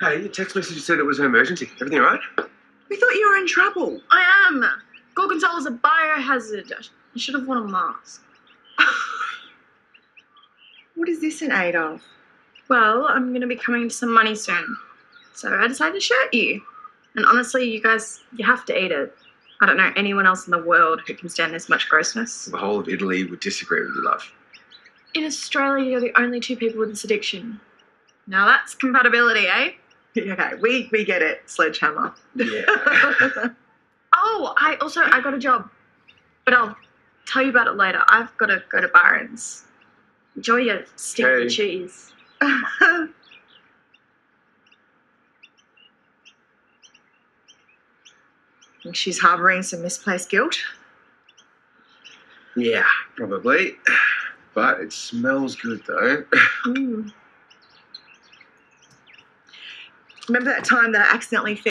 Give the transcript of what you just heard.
Hey, your text message said it was an emergency. Everything all right? We thought you were in trouble. I am. Gorgonzola is a biohazard. I should have worn a mask. What is this in aid of? Well, I'm going to be coming to some money soon. So I decided to shirt you. And honestly, you guys, you have to eat it. I don't know anyone else in the world who can stand this much grossness. The whole of Italy would disagree with you, love. In Australia, you're the only two people with this addiction. Now that's compatibility, eh? Okay, we, we get it, sledgehammer. Yeah. Oh, I also I got a job, but I'll tell you about it later. I've got to go to Byron's. Enjoy your stinky Hey. cheese. Think She's harboring some misplaced guilt. yeah, probably. But it smells good, though. Mm. Remember that time that I accidentally